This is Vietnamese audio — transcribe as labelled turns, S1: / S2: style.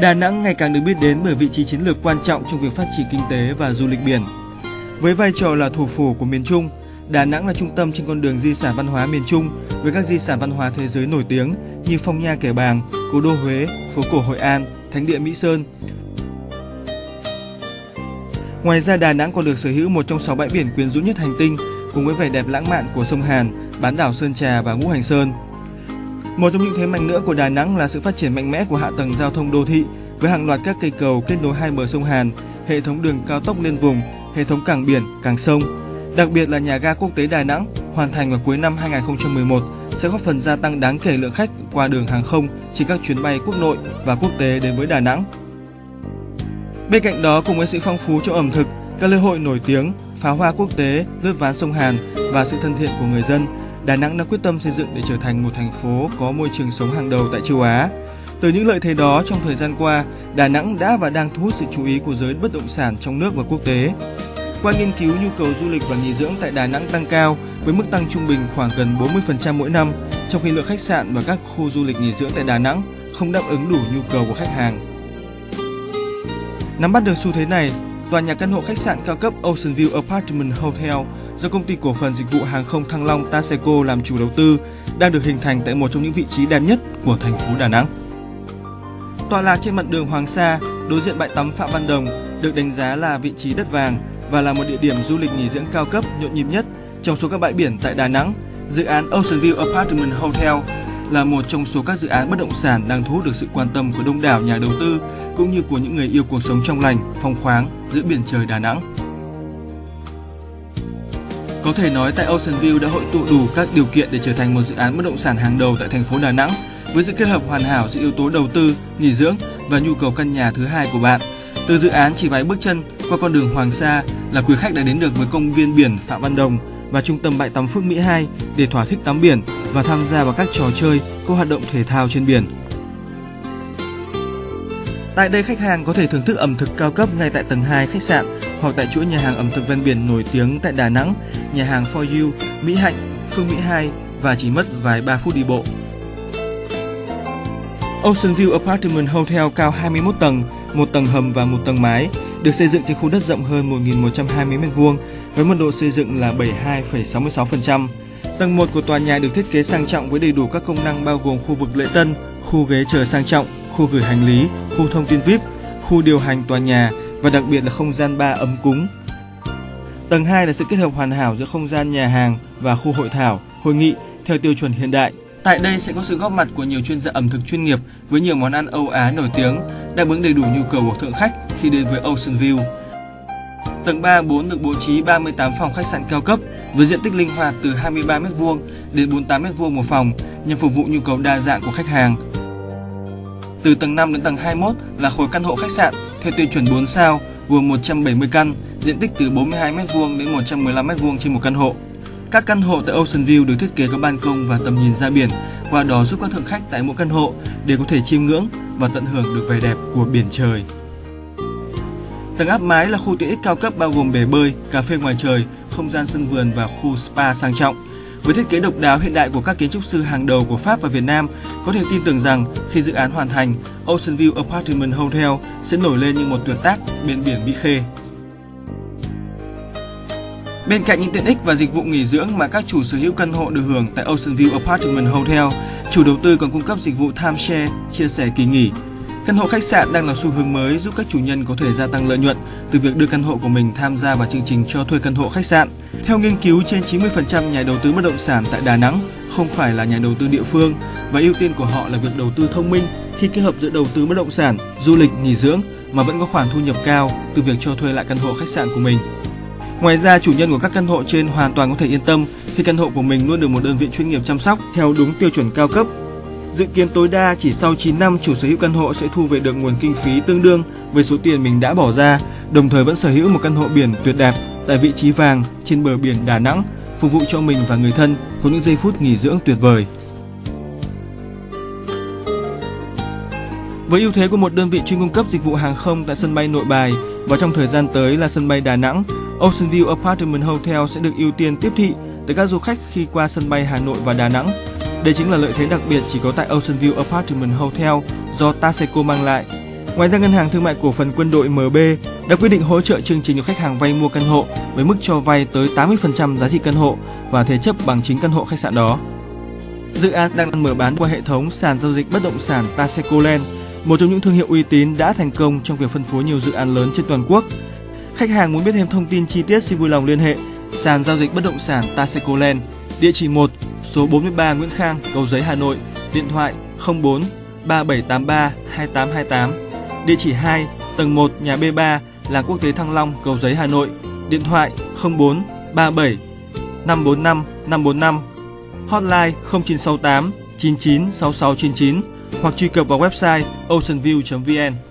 S1: Đà Nẵng ngày càng được biết đến bởi vị trí chiến lược quan trọng trong việc phát triển kinh tế và du lịch biển. Với vai trò là thủ phủ của miền Trung, Đà Nẵng là trung tâm trên con đường di sản văn hóa miền Trung với các di sản văn hóa thế giới nổi tiếng như Phong Nha Kẻ Bàng, Cố đô Huế, phố cổ Hội An, Thánh địa Mỹ Sơn. Ngoài ra Đà Nẵng còn được sở hữu một trong 6 bãi biển quyến rũ nhất hành tinh cùng với vẻ đẹp lãng mạn của sông Hàn, bán đảo Sơn Trà và Ngũ Hành Sơn. Một trong những thế mạnh nữa của Đà Nẵng là sự phát triển mạnh mẽ của hạ tầng giao thông đô thị với hàng loạt các cây cầu kết nối hai bờ sông Hàn, hệ thống đường cao tốc liên vùng, hệ thống cảng biển, cảng sông. Đặc biệt là nhà ga quốc tế Đà Nẵng hoàn thành vào cuối năm 2011 sẽ góp phần gia tăng đáng kể lượng khách qua đường hàng không trên các chuyến bay quốc nội và quốc tế đến với Đà Nẵng. Bên cạnh đó, cùng với sự phong phú trong ẩm thực, các lễ hội nổi tiếng, pháo hoa quốc tế, lướt ván sông Hàn và sự thân thiện của người dân, Đà Nẵng đã quyết tâm xây dựng để trở thành một thành phố có môi trường sống hàng đầu tại châu Á. Từ những lợi thế đó, trong thời gian qua, Đà Nẵng đã và đang thu hút sự chú ý của giới bất động sản trong nước và quốc tế. Qua nghiên cứu, nhu cầu du lịch và nghỉ dưỡng tại Đà Nẵng tăng cao với mức tăng trung bình khoảng gần 40% mỗi năm, trong khi lượng khách sạn và các khu du lịch nghỉ dưỡng tại Đà Nẵng không đáp ứng đủ nhu cầu của khách hàng. Nắm bắt được xu thế này, tòa nhà căn hộ khách sạn cao cấp Ocean View Apartment Hotel do công ty cổ phần dịch vụ hàng không Thăng Long Taseco làm chủ đầu tư đang được hình thành tại một trong những vị trí đẹp nhất của thành phố Đà Nẵng. Tọa lạc trên mặt đường Hoàng Sa, đối diện bãi tắm Phạm Văn Đồng, được đánh giá là vị trí đất vàng và là một địa điểm du lịch nghỉ dưỡng cao cấp nhộn nhịp nhất trong số các bãi biển tại Đà Nẵng. Dự án Ocean View Apartment Hotel là một trong số các dự án bất động sản đang thu hút được sự quan tâm của đông đảo nhà đầu tư cũng như của những người yêu cuộc sống trong lành, phong khoáng giữa biển trời Đà Nẵng. Có thể nói tại Ocean View đã hội tụ đủ các điều kiện để trở thành một dự án bất động sản hàng đầu tại thành phố Đà Nẵng với sự kết hợp hoàn hảo giữa yếu tố đầu tư, nghỉ dưỡng và nhu cầu căn nhà thứ hai của bạn. Từ dự án chỉ vài bước chân qua con đường Hoàng Sa là quý khách đã đến được với công viên biển Phạm Văn Đồng và trung tâm bãi tắm Phước Mỹ 2 để thỏa thích tắm biển và tham gia vào các trò chơi, các hoạt động thể thao trên biển. Tại đây khách hàng có thể thưởng thức ẩm thực cao cấp ngay tại tầng 2 khách sạn hoặc tại chuỗi nhà hàng ẩm thực ven biển nổi tiếng tại Đà Nẵng, nhà hàng For You, Mỹ Hạnh, Phương Mỹ 2 và chỉ mất vài 3 phút đi bộ. Ocean View Apartment Hotel cao 21 tầng, một tầng hầm và một tầng mái, được xây dựng trên khu đất rộng hơn 1.120 m2 với mật độ xây dựng là 72,66%. Tầng 1 của tòa nhà được thiết kế sang trọng với đầy đủ các công năng bao gồm khu vực lễ tân, khu ghế chờ sang trọng, khu gửi hành lý, khu thông tin VIP, khu điều hành tòa nhà và đặc biệt là không gian ba ấm cúng. Tầng 2 là sự kết hợp hoàn hảo giữa không gian nhà hàng và khu hội thảo, hội nghị theo tiêu chuẩn hiện đại. Tại đây sẽ có sự góp mặt của nhiều chuyên gia ẩm thực chuyên nghiệp với nhiều món ăn Âu Á nổi tiếng, đáp ứng đầy đủ nhu cầu của thượng khách khi đến với Ocean View. Tầng 3 4 được bố trí 38 phòng khách sạn cao cấp với diện tích linh hoạt từ 23 m2 đến 48 m2 một phòng nhằm phục vụ nhu cầu đa dạng của khách hàng. Từ tầng 5 đến tầng 21 là khối căn hộ khách sạn theo tiêu chuẩn 4 sao gồm 170 căn, diện tích từ 42 m2 đến 115 m2 trên một căn hộ. Các căn hộ tại Ocean View được thiết kế có ban công và tầm nhìn ra biển, qua đó giúp các thượng khách tại mỗi căn hộ để có thể chiêm ngưỡng và tận hưởng được vẻ đẹp của biển trời. Tầng áp mái là khu tiện ích cao cấp bao gồm bể bơi, cà phê ngoài trời, không gian sân vườn và khu spa sang trọng. Với thiết kế độc đáo hiện đại của các kiến trúc sư hàng đầu của Pháp và Việt Nam, có thể tin tưởng rằng khi dự án hoàn thành, Ocean View Apartment Hotel sẽ nổi lên như một tuyệt tác bên biển Mỹ Khê. Bên cạnh những tiện ích và dịch vụ nghỉ dưỡng mà các chủ sở hữu căn hộ được hưởng tại Ocean View Apartment Hotel, chủ đầu tư còn cung cấp dịch vụ timeshare, chia sẻ kỳ nghỉ. Căn hộ khách sạn đang là xu hướng mới giúp các chủ nhân có thể gia tăng lợi nhuận từ việc đưa căn hộ của mình tham gia vào chương trình cho thuê căn hộ khách sạn. Theo nghiên cứu, trên 90% nhà đầu tư bất động sản tại Đà Nẵng không phải là nhà đầu tư địa phương và ưu tiên của họ là việc đầu tư thông minh khi kết hợp giữa đầu tư bất động sản, du lịch, nghỉ dưỡng mà vẫn có khoản thu nhập cao từ việc cho thuê lại căn hộ khách sạn của mình. Ngoài ra, chủ nhân của các căn hộ trên hoàn toàn có thể yên tâm khi căn hộ của mình luôn được một đơn vị chuyên nghiệp chăm sóc theo đúng tiêu chuẩn cao cấp. Dự kiến tối đa chỉ sau 9 năm chủ sở hữu căn hộ sẽ thu về được nguồn kinh phí tương đương với số tiền mình đã bỏ ra, đồng thời vẫn sở hữu một căn hộ biển tuyệt đẹp tại vị trí vàng trên bờ biển Đà Nẵng, phục vụ cho mình và người thân có những giây phút nghỉ dưỡng tuyệt vời. Với ưu thế của một đơn vị chuyên cung cấp dịch vụ hàng không tại sân bay Nội Bài và trong thời gian tới là sân bay Đà Nẵng, Ocean View Apartment Hotel sẽ được ưu tiên tiếp thị tới các du khách khi qua sân bay Hà Nội và Đà Nẵng. Đây chính là lợi thế đặc biệt chỉ có tại Ocean View Apartment Hotel do Taseco mang lại. Ngoài ra, Ngân hàng Thương mại Cổ phần Quân đội MB đã quyết định hỗ trợ chương trình cho khách hàng vay mua căn hộ với mức cho vay tới 80% giá trị căn hộ và thế chấp bằng chính căn hộ khách sạn đó. Dự án đang mở bán qua hệ thống sàn giao dịch bất động sản Taseco Land, một trong những thương hiệu uy tín đã thành công trong việc phân phối nhiều dự án lớn trên toàn quốc. Khách hàng muốn biết thêm thông tin chi tiết xin vui lòng liên hệ sàn giao dịch bất động sản Taseco Land, địa chỉ 1, số 43 Nguyễn Khang, Cầu Giấy, Hà Nội, điện thoại 04 3783 2828, địa chỉ 2, tầng 1, nhà B3, Làng Quốc tế Thăng Long, Cầu Giấy, Hà Nội, điện thoại 04 37 545 545, hotline 0968 99 6699 hoặc truy cập vào website oceanview.vn.